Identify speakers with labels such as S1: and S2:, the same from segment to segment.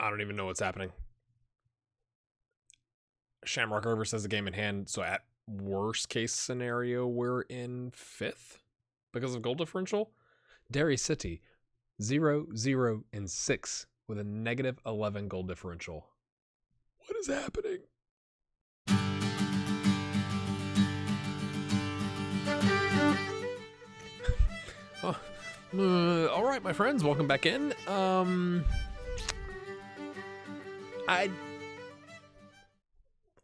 S1: I don't even know what's happening. Shamrock Rovers says the game in hand, so at worst case scenario, we're in fifth because of goal differential. Derry City, zero, zero, and six with a negative 11 goal differential. What is happening? oh, uh, all right, my friends, welcome back in. Um, I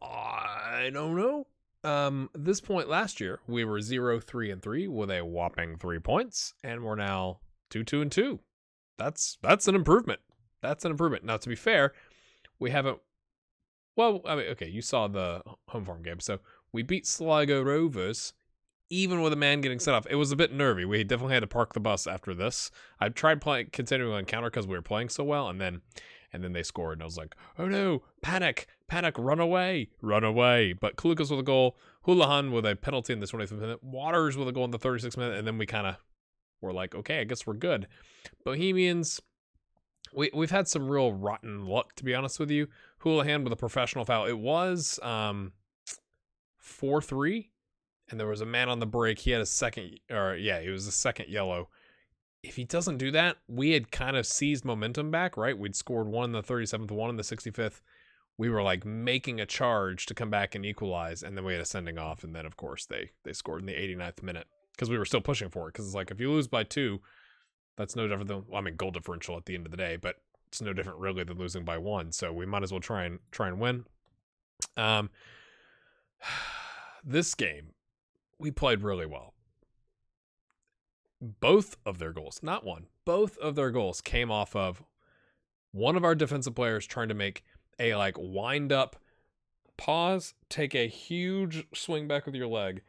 S1: I don't know. Um, this point last year, we were 0 3 and 3 with a whopping 3 points and we're now 2 2 and 2. That's that's an improvement. That's an improvement. Now to be fair, we haven't well, I mean, okay, you saw the home farm game. So we beat Sligo Rovers even with a man getting set off. It was a bit nervy. We definitely had to park the bus after this. I tried playing continuing on counter because we were playing so well, and then and then they scored, and I was like, oh no, panic, panic, run away, run away. But Kalukas with a goal, Houlihan with a penalty in the 25th minute, Waters with a goal in the 36th minute, and then we kind of were like, okay, I guess we're good. Bohemians, we we've had some real rotten luck to be honest with you. Houlihan with a professional foul. It was um four three, and there was a man on the break. He had a second, or yeah, he was a second yellow if he doesn't do that, we had kind of seized momentum back, right? We'd scored one in the 37th, one in the 65th. We were like making a charge to come back and equalize, and then we had a sending off, and then of course they they scored in the 89th minute because we were still pushing for it. Because it's like if you lose by two, that's no different than well, I mean goal differential at the end of the day, but it's no different really than losing by one. So we might as well try and try and win. Um, this game we played really well both of their goals, not one, both of their goals came off of one of our defensive players trying to make a like wind up pause, take a huge swing back with your leg,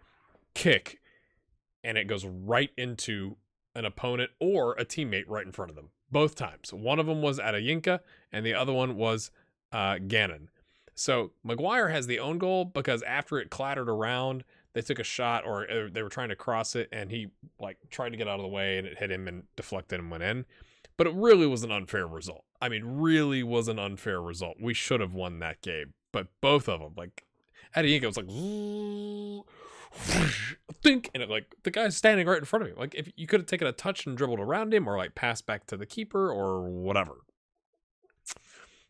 S1: kick, and it goes right into an opponent or a teammate right in front of them. Both times. One of them was Adeyinka, and the other one was uh, Gannon. So McGuire has the own goal because after it clattered around, they took a shot or uh, they were trying to cross it and he like tried to get out of the way and it hit him and deflected and went in. But it really was an unfair result. I mean, really was an unfair result. We should have won that game. But both of them, like eddie Adeyinka was like think and it like the guy's standing right in front of me. Like if you could have taken a touch and dribbled around him or like passed back to the keeper or whatever.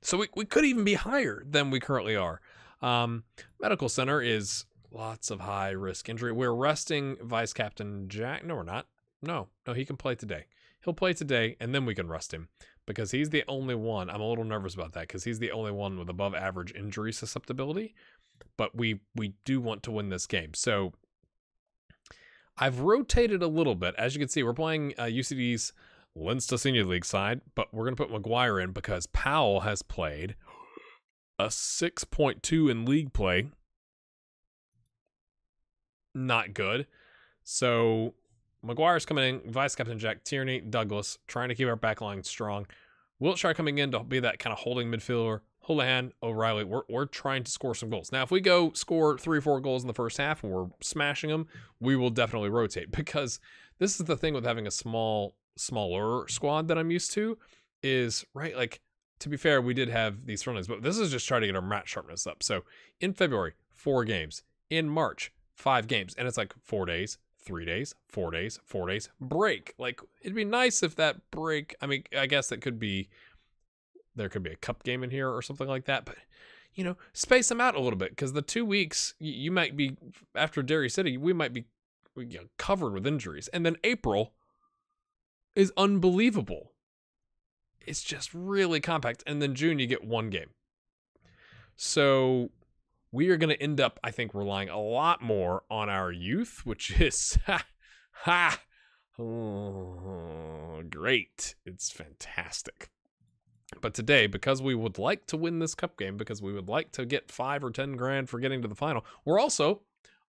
S1: So we, we could even be higher than we currently are. Um, medical center is Lots of high risk injury. We're resting Vice Captain Jack. No, we're not. No, no, he can play today. He'll play today, and then we can rest him because he's the only one. I'm a little nervous about that because he's the only one with above average injury susceptibility. But we we do want to win this game, so I've rotated a little bit. As you can see, we're playing uh, UCD's Leinster Senior League side, but we're going to put McGuire in because Powell has played a 6.2 in league play not good. So Maguire's coming in, Vice Captain Jack Tierney, Douglas, trying to keep our back line strong. Wiltshire coming in to be that kind of holding midfielder. Houlihan, O'Reilly, we're, we're trying to score some goals. Now, if we go score three or four goals in the first half and we're smashing them, we will definitely rotate because this is the thing with having a small, smaller squad that I'm used to is, right, like, to be fair, we did have these friendlies, but this is just trying to get our match sharpness up. So in February, four games. In March, five games. And it's like four days, three days, four days, four days, break. Like it'd be nice if that break, I mean, I guess that could be, there could be a cup game in here or something like that. But, you know, space them out a little bit because the two weeks you might be, after Derry City, we might be you know, covered with injuries. And then April is unbelievable. It's just really compact. And then June, you get one game. So we are going to end up, I think, relying a lot more on our youth, which is ha, ha oh, great. It's fantastic. But today, because we would like to win this cup game, because we would like to get five or ten grand for getting to the final, we're also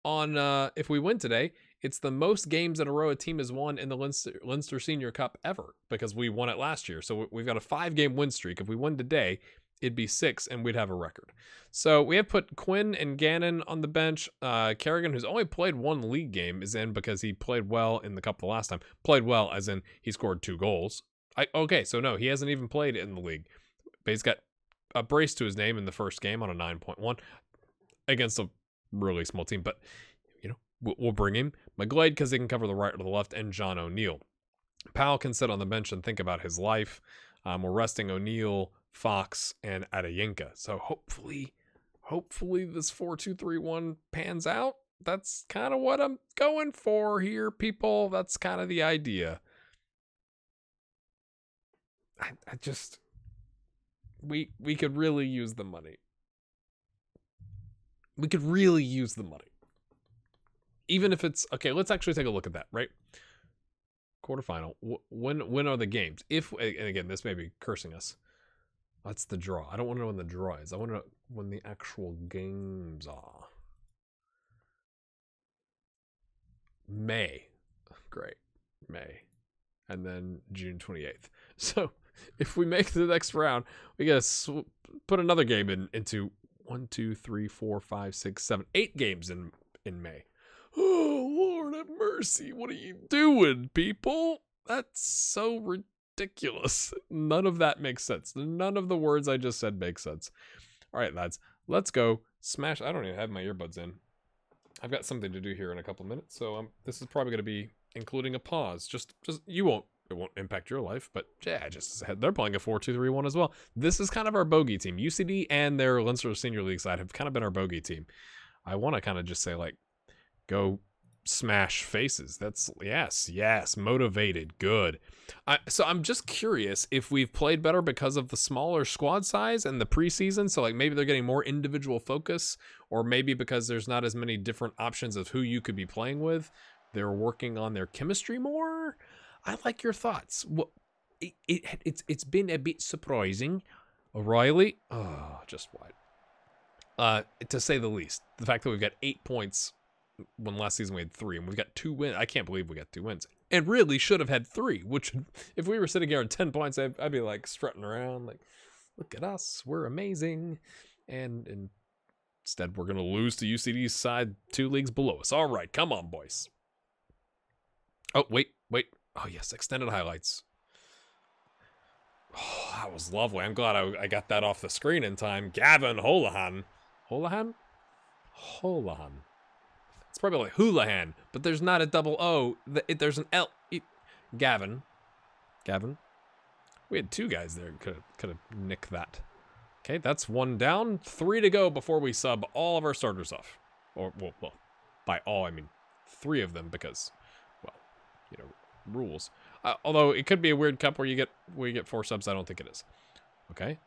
S1: on. Uh, if we win today, it's the most games in a row a team has won in the Leinster, Leinster Senior Cup ever because we won it last year. So we've got a five game win streak. If we win today, it'd be six and we'd have a record. So we have put Quinn and Gannon on the bench. Uh, Kerrigan, who's only played one league game, is in because he played well in the cup the last time. Played well, as in he scored two goals. I, okay, so no, he hasn't even played in the league. but he's got a brace to his name in the first game on a 9.1 against a really small team. But, you know, we'll, bring him. McGlade because he can cover the right or the left, and John O'Neill. Powell can sit on the bench and think about his life. Um, we're resting O'Neill, Fox, and Adeyinka. So hopefully, hopefully this four-two-three-one pans out. That's kind of what I'm going for here, people. That's kind of the idea. I, I just we we could really use the money. We could really use the money. Even if it's okay, let's actually take a look at that, right? Quarterfinal. When when are the games? If and again, this may be cursing us. That's the draw. I don't want to know when the draw is. I want to know when the actual games are. May. Great. May. And then June 28th. So if we make the next round, we gotta sw- put another game in into one, two, three, four, five, six, seven, eight games in in May. Oh Lord have mercy! What are you doing, people? That's so ridiculous. None of that makes sense. None of the words I just said make sense. All right, lads, let's go smash. I don't even have my earbuds in. I've got something to do here in a couple minutes, so um, this is probably going to be including a pause. Just, just you won't it won't impact your life, but yeah, just they're playing a 4-2-3-1 as well. This is kind of our bogey team. UCD and their Leinster Senior League side have kind of been our bogey team. I want to kind of just say like, go smash faces. That's yes, yes, motivated, good. I, so I'm just curious if we've played better because of the smaller squad size and the preseason. So like maybe they're getting more individual focus, or maybe because there's not as many different options of who you could be playing with. They're working on their chemistry more. I like your thoughts. It, it it's it's been a bit surprising. O'Reilly, oh, just what? Uh, to say the least. The fact that we've got eight points when last season we had three, and we've got two wins. I can't believe we got two wins, and really should have had three. Which, if we were sitting here on ten points, I'd, I'd be like strutting around, like, "Look at us, we're amazing," and and instead we're gonna lose to UCD's side, two leagues below us. All right, come on, boys. Oh wait, wait, Oh, yes, extended highlights. Oh, that was lovely. I'm glad I, I got that off the screen in time. Gavin Holohan. Holohan? Holohan. Probably like Houlihan, but there's not a double O. There's an L. Gavin. Gavin. We had two guys there could could have nicked that. Okay, that's one down. Three to go before we sub all of our starters off. Or, well, well by all, I mean three of them because, well, you know, rules. Uh, although it could be a weird cup where you get where you get four subs. I don't think it is. Okay.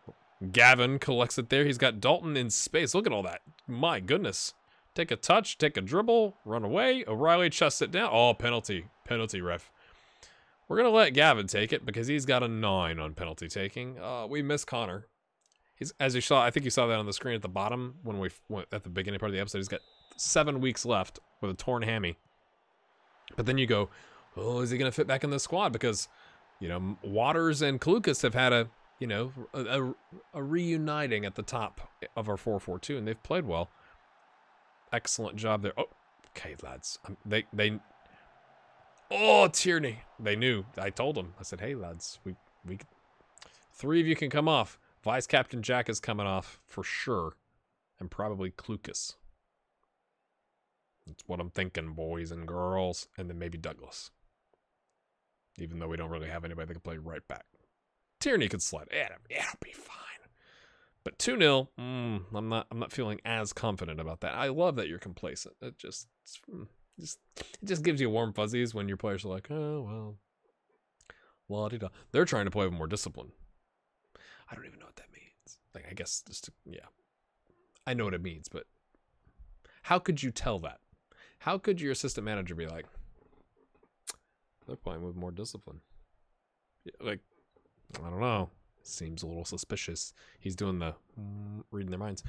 S1: Gavin collects it there. He's got Dalton in space. Look at all that. My goodness. Take a touch, take a dribble, run away. O'Reilly chests it down. Oh, penalty. Penalty, ref. We're going to let Gavin take it because he's got a 9 on penalty taking. Uh, we miss Connor. He's As you saw, I think you saw that on the screen at the bottom when we went at the beginning part of the episode. He's got seven weeks left with a torn hammy. But then you go, oh, is he going to fit back in the squad? Because, you know, Waters and Kalukas have had a, you know, a, a, a reuniting at the top of our 4-4-2, and they've played well. Excellent job there. Oh, okay, lads. Um, they, they, oh, Tierney. They knew. I told them. I said, hey, lads, we, we, three of you can come off. Vice Captain Jack is coming off for sure, and probably Klukas. That's what I'm thinking, boys and girls, and then maybe Douglas even though we don't really have anybody that can play right back. Tierney could slide. It'll, it'll be fine. But 2 0, mm, I'm not I'm not feeling as confident about that. I love that you're complacent. It just mm, just it just gives you warm fuzzies when your players are like, oh well. La -di -da. They're trying to play with more discipline. I don't even know what that means. Like I guess just to, yeah. I know what it means, but how could you tell that? How could your assistant manager be like, they're playing with more discipline. Like, I don't know. Seems a little suspicious. He's doing the mm, reading their minds.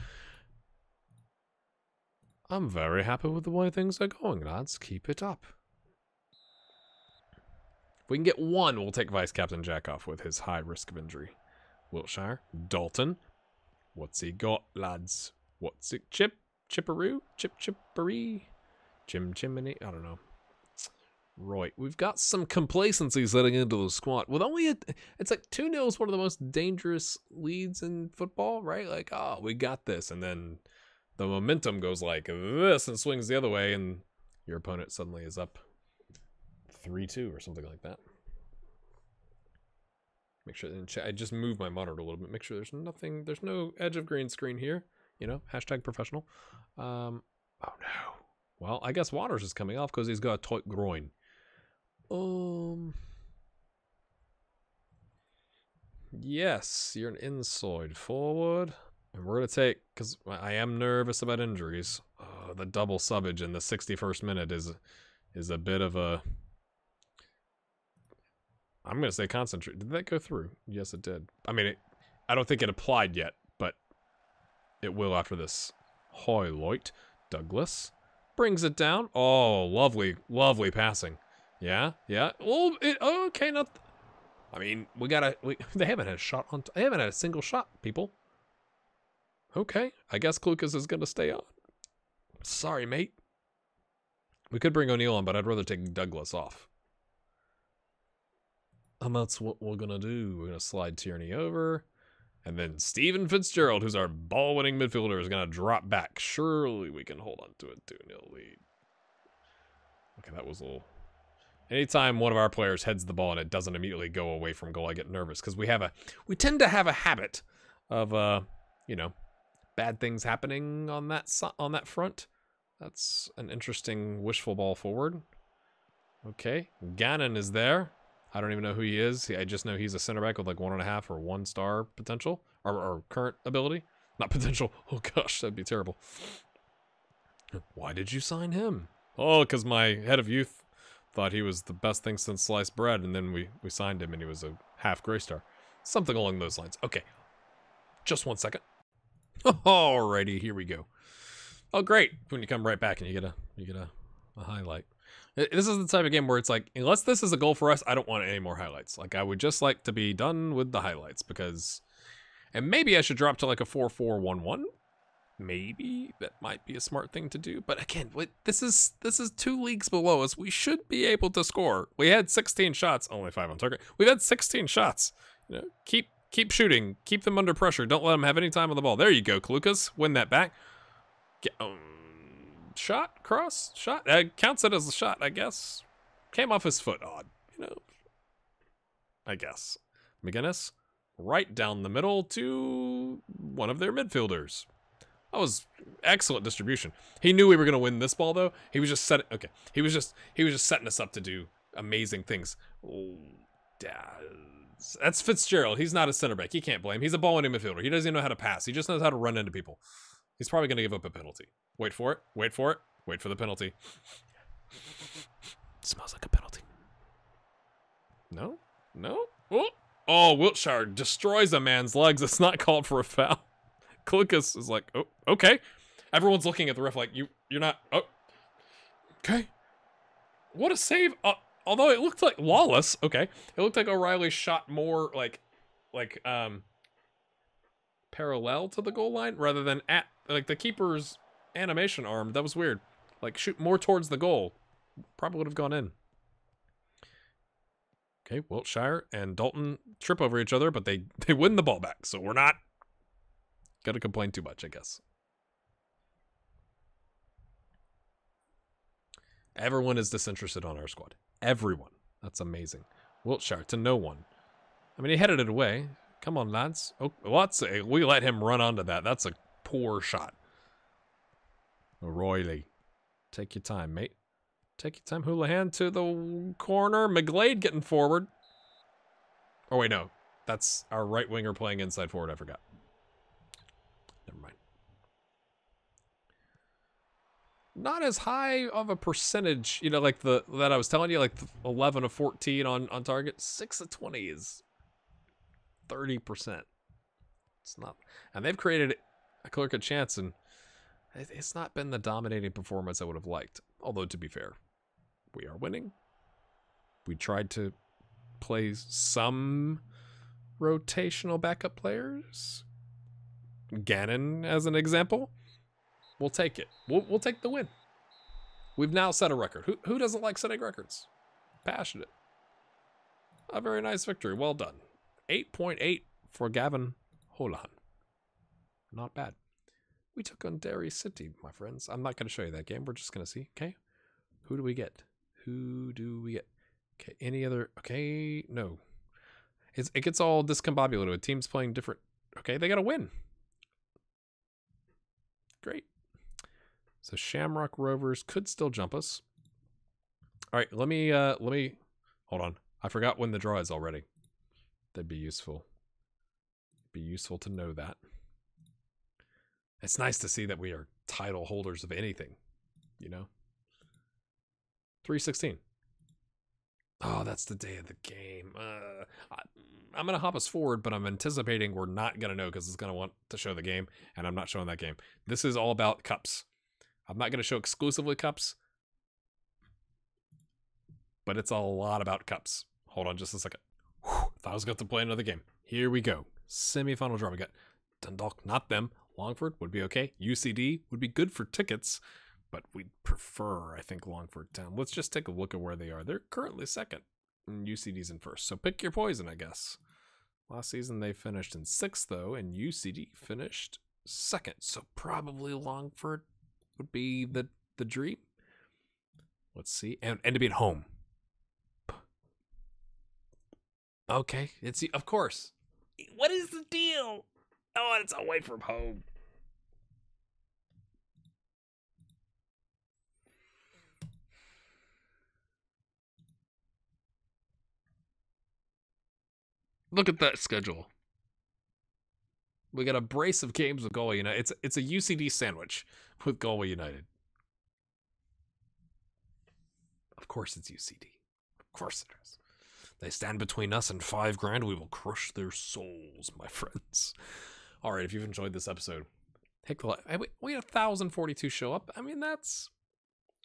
S1: I'm very happy with the way things are going, lads. Keep it up. If we can get one, we'll take Vice Captain Jack off with his high risk of injury. Wiltshire. Dalton. What's he got, lads? What's it? Chip? Chipperoo? Chip Chippery? Chim Chimney? I don't know. Right. We've got some complacency setting into the squad. With only a, it's like 2 0 is one of the most dangerous leads in football, right? Like, oh, we got this. And then the momentum goes like this and swings the other way, and your opponent suddenly is up 3 2 or something like that. Make sure I just move my monitor a little bit. Make sure there's nothing, there's no edge of green screen here. You know, hashtag professional. Um, oh no. Well, I guess Waters is coming off because he's got a tight groin. Um. Yes, you're an inside forward. And we're going to take, because I am nervous about injuries. Uh, the double subbage in the 61st minute is is a bit of a... I'm going to say concentrate. Did that go through? Yes, it did. I mean, it, I don't think it applied yet, but it will after this. Highlight. Douglas brings it down. Oh, lovely, lovely passing. Yeah, yeah. Well, it, okay, not. I mean, we gotta. We, they haven't had a shot on. They haven't had a single shot, people. Okay, I guess Clucas is gonna stay on. Sorry, mate. We could bring O'Neill on, but I'd rather take Douglas off. And that's what we're gonna do. We're gonna slide Tierney over. And then Steven Fitzgerald, who's our ball-winning midfielder, is gonna drop back. Surely we can hold on to a 2-0 lead. Okay, that was a little Anytime one of our players heads the ball and it doesn't immediately go away from goal, I get nervous because we have a we tend to have a habit of uh, you know, bad things happening on that on that front. That's an interesting wishful ball forward. Okay, Gannon is there. I don't even know who he is. I just know he's a center back with like one and a half or one star potential or, or current ability. Not potential. Oh gosh, that'd be terrible. Why did you sign him? Oh, because my head of youth thought he was the best thing since sliced bread, and then we, we signed him and he was a half gray star. Something along those lines. Okay. Just one second. Alrighty, here we go. Oh great. When you come right back and you get a you get a, a highlight. This is the type of game where it's like, unless this is a goal for us, I don't want any more highlights. Like I would just like to be done with the highlights because and maybe I should drop to like a 4-4-1-1 maybe that might be a smart thing to do. But again, this is this is two leagues below us. We should be able to score. We had 16 shots, only five on target. We've had 16 shots. You know, keep keep shooting, keep them under pressure. Don't let them have any time on the ball. There you go, Lucas. Win that back. Get, um, shot, cross, shot. Uh, counts it as a shot, I guess. Came off his foot. Odd, you know. I guess. McGinnis, right down the middle to one of their midfielders. That was excellent distribution. He knew we were gonna win this ball though. He was just setting okay. He was just he was just setting us up to do amazing things. Oh, that's Fitzgerald. He's not a center back. He can't blame. He's a ball winning midfielder. He doesn't even know how to pass. He just knows how to run into people. He's probably gonna give up a penalty. Wait for it. Wait for it. Wait for the penalty. smells like a penalty. No? No? Oh, oh Wiltshire destroys a man's legs. It's not called for a foul. Clucas is like, oh, okay. Everyone's looking at the ref like, you, you're not, oh, okay. What a save. Uh, although it looked like lawless, okay. It looked like O'Reilly shot more like, like, um, parallel to the goal line rather than at, like the keeper's animation arm. That was weird. Like, shoot more towards the goal. Probably would have gone in. Okay, Wiltshire and Dalton trip over each other, but they, they win the ball back, so we're not Gotta complain too much, I guess. Everyone is disinterested on our squad. Everyone. That's amazing. Wiltshire to no one. I mean, he headed it away. Come on, lads. Oh, what's a, we let him run onto that. That's a poor shot. O'Reilly. Take your time, mate. Take your time. Houlihan to the corner. McGlade getting forward. Oh, wait, no. That's our right winger playing inside forward. I forgot. Not as high of a percentage, you know, like the that I was telling you, like 11 of 14 on on target. Six of 20 is 30 percent. It's not, and they've created a clerk a chance, and it's not been the dominating performance I would have liked. Although to be fair, we are winning. We tried to play some rotational backup players. Gannon as an example, we'll take it. We'll, we'll take the win. We've now set a record. Who, who doesn't like setting records? Passionate. A very nice victory. Well done. 8.8 for Gavin Holohan. Not bad. We took on Derry City, my friends. I'm not going to show you that game. We're just going to see. Okay. Who do we get? Who do we get? Okay. Any other? Okay. No. It's, it gets all discombobulated with teams playing different. Okay. They got to win. Great. So Shamrock Rovers could still jump us. All right. Let me, uh, let me, hold on. I forgot when the draw is already. That'd be useful. Be useful to know that. It's nice to see that we are title holders of anything, you know? 316. Oh, that's the day of the game. Uh, I, I'm going to hop us forward, but I'm anticipating we're not going to know because it's going to want to show the game, and I'm not showing that game. This is all about cups. I'm not going to show exclusively cups, but it's a lot about cups. Hold on just a second. Whew, thought I was going to play another game. Here we go. Semi-final draw. We got Dundalk, not them. Longford would be okay. UCD would be good for tickets, but we'd prefer, I think, Longford Town. Let's just take a look at where they are. They're currently second, and UCD's in first. So pick your poison, I guess. Last season they finished in sixth, though, and UCD finished second. So probably Longford would be the the dream. Let's see, and and to be at home. Okay, it's of course. What is the deal? Oh, it's away from home. Look at that schedule. We got a brace of games with Galway United. It's it's a UCD sandwich with Galway United. Of course it's UCD. Of course it is. They stand between us and five grand. We will crush their souls, my friends. All right, if you've enjoyed this episode, like. We had 1,042 show up. I mean, that's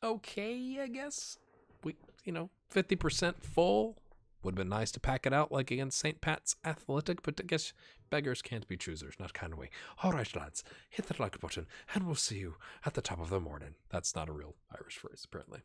S1: okay, I guess. We, you know, 50% full. Would have been nice to pack it out like against St. Pat's Athletic, but I guess beggars can't be choosers, not can we? All right, lads, hit that like button, and we'll see you at the top of the morning. That's not a real Irish phrase, apparently.